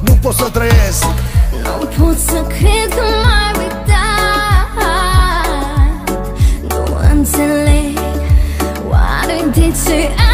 nu pot să trăiesc. Nu pot să cred că m-ai uitat Nu înțeleg Oare de ce ai